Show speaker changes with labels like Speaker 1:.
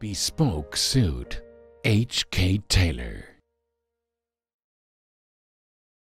Speaker 1: bespoke suit. H.K. Taylor.